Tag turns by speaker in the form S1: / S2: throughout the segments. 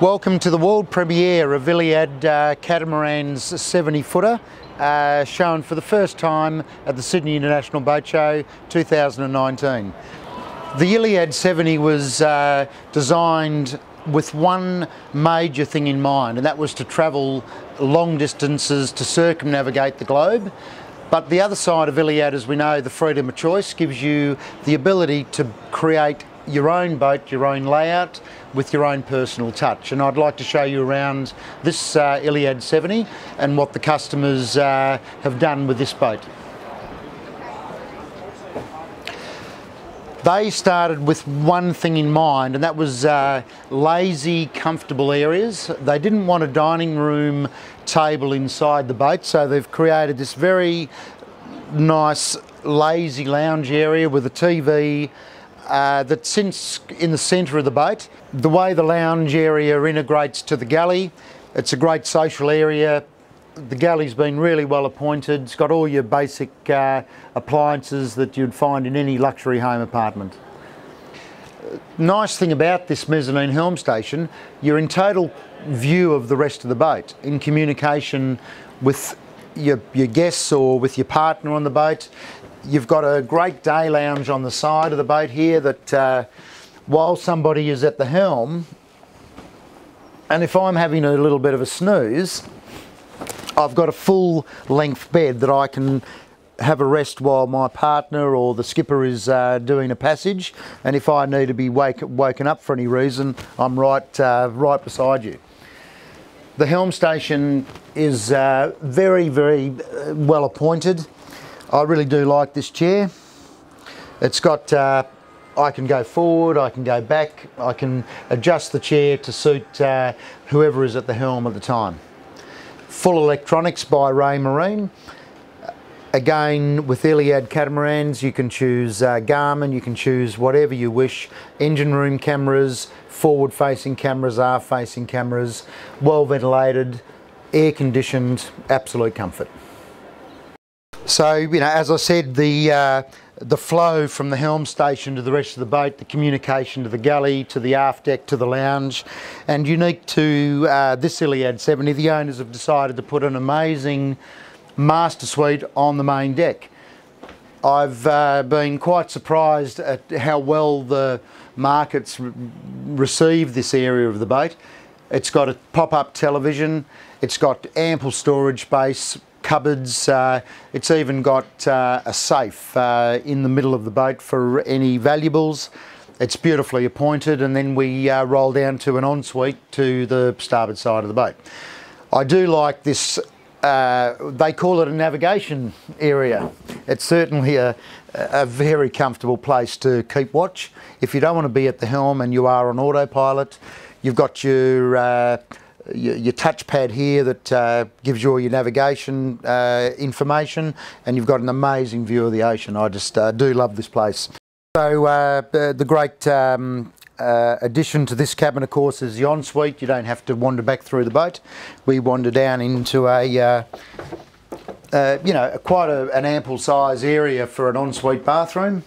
S1: Welcome to the world premiere of Iliad uh, Catamaran's 70 footer, uh, shown for the first time at the Sydney International Boat Show 2019. The Iliad 70 was uh, designed with one major thing in mind, and that was to travel long distances to circumnavigate the globe. But the other side of Iliad, as we know, the freedom of choice, gives you the ability to create your own boat, your own layout, with your own personal touch. And I'd like to show you around this uh, Iliad 70 and what the customers uh, have done with this boat. They started with one thing in mind, and that was uh, lazy, comfortable areas. They didn't want a dining room table inside the boat, so they've created this very nice, lazy lounge area with a TV, uh, that sits in the centre of the boat. The way the lounge area integrates to the galley, it's a great social area. The galley's been really well appointed. It's got all your basic uh, appliances that you'd find in any luxury home apartment. Nice thing about this mezzanine helm station, you're in total view of the rest of the boat, in communication with your, your guests or with your partner on the boat. You've got a great day lounge on the side of the boat here that uh, while somebody is at the helm, and if I'm having a little bit of a snooze, I've got a full length bed that I can have a rest while my partner or the skipper is uh, doing a passage and if I need to be wake, woken up for any reason I'm right uh, right beside you. The helm station is uh, very very uh, well appointed I really do like this chair. It's got, uh, I can go forward, I can go back, I can adjust the chair to suit uh, whoever is at the helm at the time. Full electronics by Raymarine. Again, with Iliad catamarans, you can choose uh, Garmin, you can choose whatever you wish. Engine room cameras, forward facing cameras, aft facing cameras, well ventilated, air conditioned, absolute comfort. So, you know, as I said, the, uh, the flow from the helm station to the rest of the boat, the communication to the galley, to the aft deck, to the lounge, and unique to uh, this Iliad 70, the owners have decided to put an amazing master suite on the main deck. I've uh, been quite surprised at how well the markets re receive this area of the boat. It's got a pop-up television, it's got ample storage space, cupboards. Uh, it's even got uh, a safe uh, in the middle of the boat for any valuables. It's beautifully appointed and then we uh, roll down to an ensuite to the starboard side of the boat. I do like this, uh, they call it a navigation area. It's certainly a, a very comfortable place to keep watch. If you don't want to be at the helm and you are on autopilot, you've got your uh, your, your touchpad here that uh, gives you all your navigation uh, information and you've got an amazing view of the ocean. I just uh, do love this place. So uh, the, the, great um, uh, addition to this cabin of course is the ensuite. You don't have to wander back through the boat. We wander down into a uh, you know, quite a, an ample size area for an ensuite bathroom.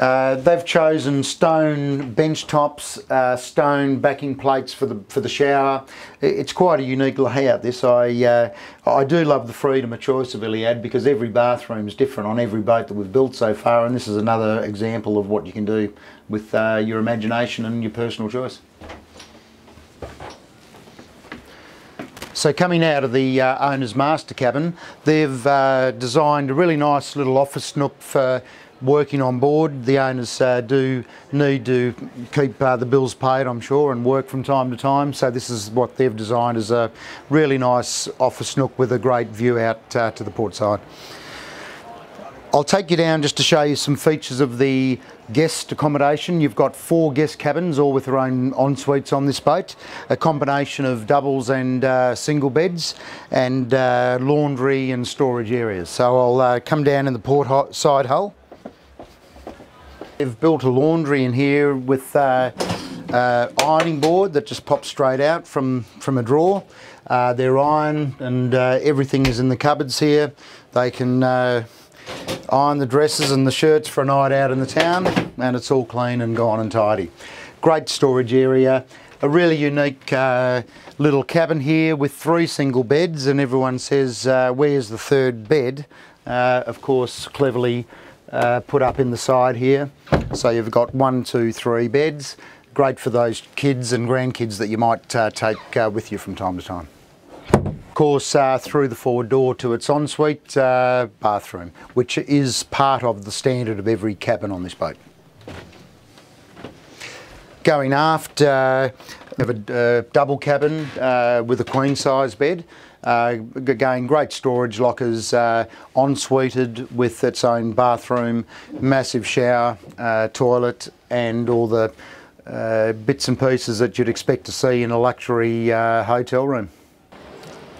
S1: Uh, they've chosen stone bench tops, uh, stone backing plates for the for the shower. It's quite a unique layout. This I uh, I do love the freedom of choice of Iliad because every bathroom is different on every boat that we've built so far, and this is another example of what you can do with uh, your imagination and your personal choice. So coming out of the uh, owner's master cabin, they've uh, designed a really nice little office nook for working on board. The owners uh, do need to keep uh, the bills paid, I'm sure, and work from time to time. So this is what they've designed as a really nice office nook with a great view out uh, to the port side. I'll take you down just to show you some features of the guest accommodation. You've got four guest cabins, all with their own en suites on this boat, a combination of doubles and uh, single beds, and uh, laundry and storage areas. So I'll uh, come down in the port side hull. They've built a laundry in here with uh, uh, ironing board that just pops straight out from, from a drawer. Uh, they're iron and uh, everything is in the cupboards here. They can uh, iron the dresses and the shirts for a night out in the town and it's all clean and gone and tidy. great storage area, a really unique uh, little cabin here with three single beds and everyone says uh, where's the third bed uh, of course cleverly uh, put up in the side here. So you've got one two three beds. Great for those kids and grandkids that you might uh, take uh, with you from time to time. Of course through the forward door to its ensuite bathroom which is part of the standard of every cabin on this boat. Going aft, uh, we have a uh, double cabin uh, with a queen size bed. Uh, again, great storage lockers, uh, en-suited with its own bathroom, massive shower, uh, toilet, and all the uh, bits and pieces that you'd expect to see in a luxury hotel room.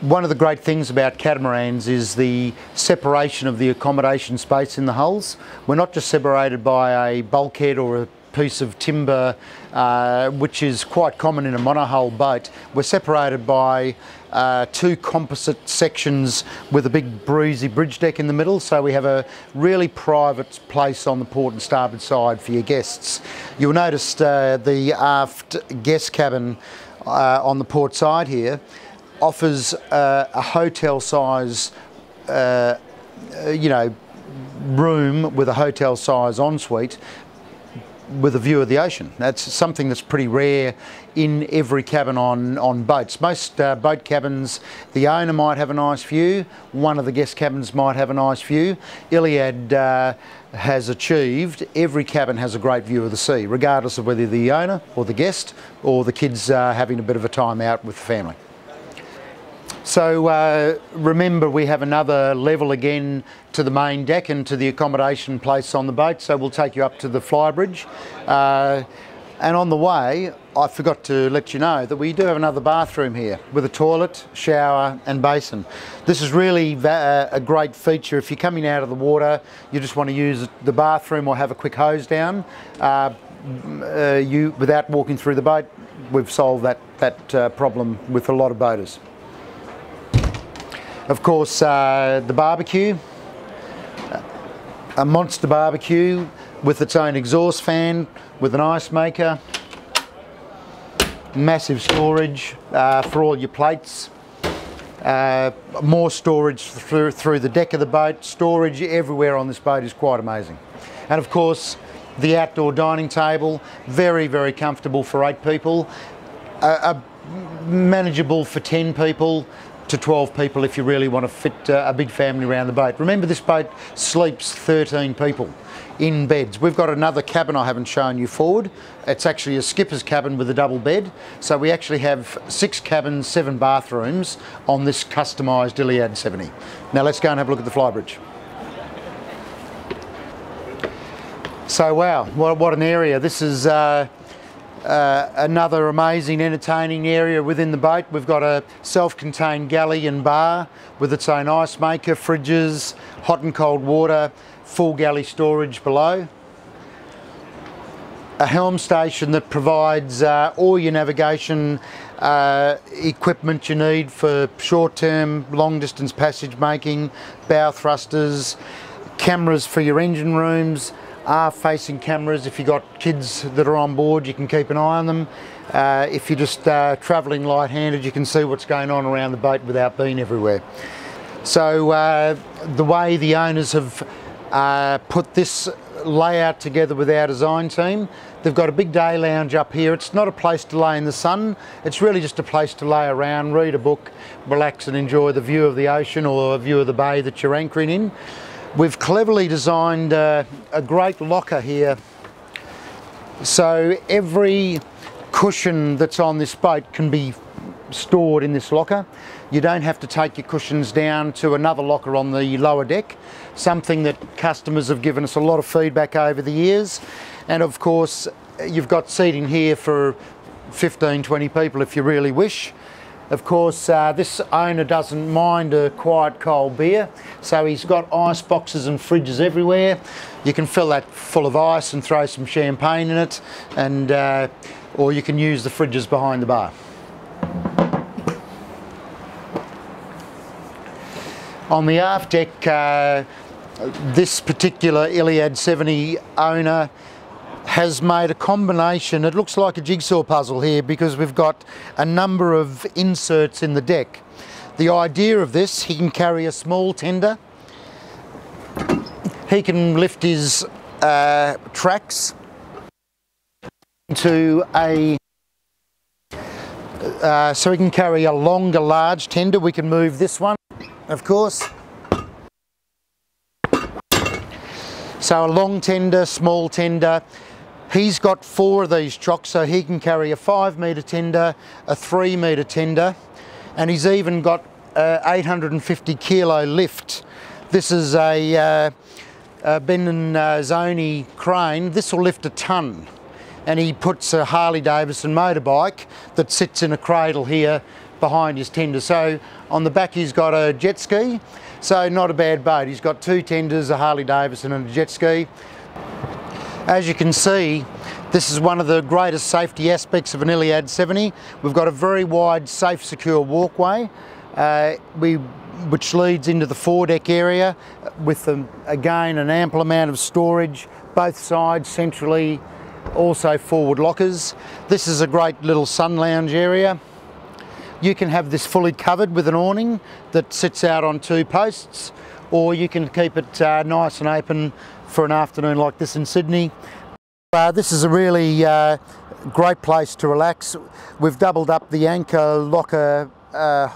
S1: One of the great things about catamarans is the separation of the accommodation space in the hulls. We're not just separated by a bulkhead or a piece of timber, uh, which is quite common in a monohull boat. We're separated by uh, two composite sections with a big breezy bridge deck in the middle, so we have a really private place on the port and starboard side for your guests. You'll notice uh, the aft guest cabin uh, on the port side here offers uh, a hotel size, uh, you know, room with a hotel size ensuite with a view of the ocean. That's something that's pretty rare in every cabin on, on boats. Most uh, boat cabins, the owner might have a nice view, one of the guest cabins might have a nice view. Iliad uh, has achieved, every cabin has a great view of the sea, regardless of whether the owner or the guest or the kids uh, having a bit of a time out with the family. So uh, remember we have another level again to the main deck and to the accommodation place on the boat so we'll take you up to the flybridge. Uh, and on the way I forgot to let you know that we do have another bathroom here with a toilet, shower and basin. This is really a great feature if you're coming out of the water, you just want to use the bathroom or have a quick hose down. Uh, uh you, without walking through the boat, we've solved that, that uh, problem with a lot of boaters. Of course, uh, the barbecue, a monster barbecue with its own exhaust fan, with an ice maker, massive storage uh, for all your plates, uh, more storage through, through the deck of the boat, storage everywhere on this boat is quite amazing. And of course, the outdoor dining table, very, very comfortable for eight people, manageable for 10 people, to 12 people if you really want to fit uh, a big family around the boat. Remember this boat sleeps 13 people in beds. We've got another cabin I haven't shown you forward. It's actually a skipper's cabin with a double bed. So we actually have six cabins, seven bathrooms on this customised Iliad 70. Now let's go and have a look at the flybridge. So wow, what, what an area. This is uh, uh, another amazing entertaining area within the boat. We've got a self-contained galley and bar with its own ice maker, fridges, hot and cold water, full galley storage below. A helm station that provides uh, all your navigation uh, equipment you need for short-term, long-distance passage making, bow thrusters, cameras for your engine rooms, are facing cameras. If you've got kids that are on board, you can keep an eye on them. Uh, if you're just uh, travelling light-handed, you can see what's going on around the boat without being everywhere. So uh, the way the owners have uh, put this layout together with our design team, they've got a big day lounge up here. It's not a place to lay in the sun. It's really just a place to lay around, read a book, relax and enjoy the view of the ocean or a view of the bay that you're anchoring in. We've cleverly designed uh, a great locker here. So every cushion that's on this boat can be stored in this locker. You don't have to take your cushions down to another locker on the lower deck, something that customers have given us a lot of feedback over the years. And of course, you've got seating here for 15, 20 people if you really wish. Of course, uh, this owner doesn't mind a quiet cold beer, so he's got ice boxes and fridges everywhere. You can fill that full of ice and throw some champagne in it, and uh, or you can use the fridges behind the bar. On the aft deck, uh, this particular Iliad 70 owner has made a combination, it looks like a jigsaw puzzle here because we've got a number of inserts in the deck. The idea of this, he can carry a small tender, he can lift his uh, tracks to a uh, so we can carry a longer large tender. We can move this one of course. So a long tender small tender he's got four of these chocks so he can carry a five metre tender a three metre tender and he's even got a 850 kilo lift this is a uh, uh, Ben and uh, Zoni crane, this will lift a tonne and he puts a Harley Davidson motorbike that sits in a cradle here behind his tender. So on the back he's got a jet ski, so not a bad boat. He's got two tenders, a Harley Davidson and a jet ski. As you can see, this is one of the greatest safety aspects of an Iliad 70. We've got a very wide, safe, secure walkway. Uh, we which leads into the foredeck area with um, again an ample amount of storage both sides centrally also forward lockers this is a great little sun lounge area you can have this fully covered with an awning that sits out on two posts or you can keep it uh, nice and open for an afternoon like this in Sydney uh, this is a really uh, great place to relax we've doubled up the anchor locker uh,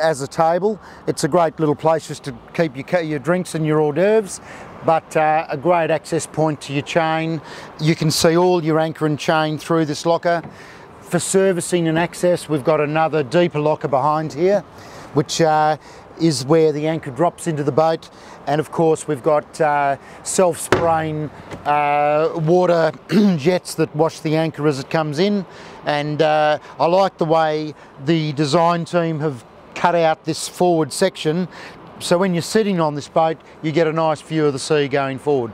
S1: as a table. It's a great little place just to keep your, your drinks and your hors d'oeuvres, but uh, a great access point to your chain. You can see all your anchor and chain through this locker. For servicing and access, we've got another deeper locker behind here, which uh, is where the anchor drops into the boat. And of course, we've got uh, self-spraying uh, water jets that wash the anchor as it comes in. And uh, I like the way the design team have cut out this forward section so when you're sitting on this boat you get a nice view of the sea going forward.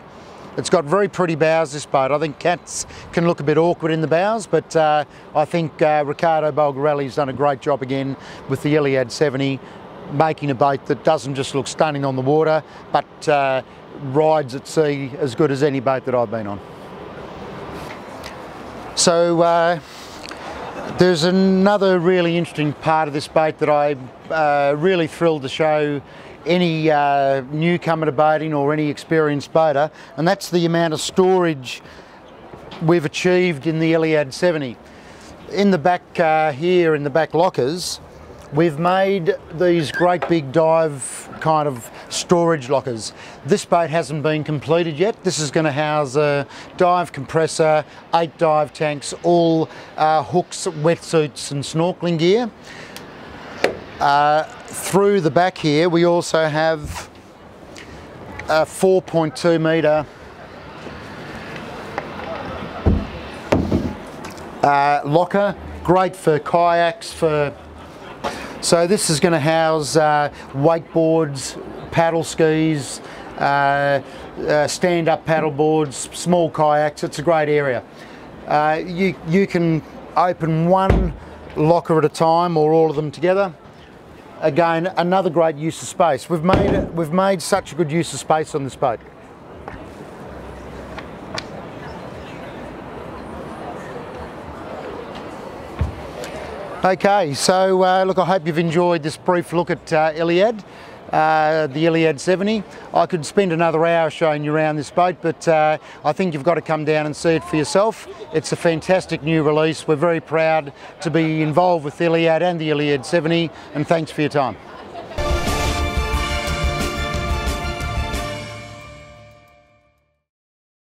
S1: It's got very pretty bows this boat. I think cats can look a bit awkward in the bows but uh, I think uh, Riccardo Bulgarelli's done a great job again with the Iliad 70 making a boat that doesn't just look stunning on the water but uh, rides at sea as good as any boat that I've been on. So uh, there's another really interesting part of this boat that I'm uh, really thrilled to show any uh, newcomer to boating or any experienced boater, and that's the amount of storage we've achieved in the Iliad 70. In the back uh, here, in the back lockers, We've made these great big dive kind of storage lockers. This boat hasn't been completed yet. This is going to house a dive compressor, eight dive tanks, all uh, hooks, wetsuits and snorkeling gear. Uh, through the back here we also have a 4.2 metre uh, locker, great for kayaks, for so this is going to house uh, wakeboards, paddle skis, uh, uh, stand-up paddle boards, small kayaks. It's a great area. Uh, you, you can open one locker at a time or all of them together. Again, another great use of space. We've made, we've made such a good use of space on this boat. Okay, so uh, look, I hope you've enjoyed this brief look at uh, Iliad, uh, the Iliad 70. I could spend another hour showing you around this boat, but uh, I think you've got to come down and see it for yourself. It's a fantastic new release. We're very proud to be involved with Iliad and the Iliad 70, and thanks for your time.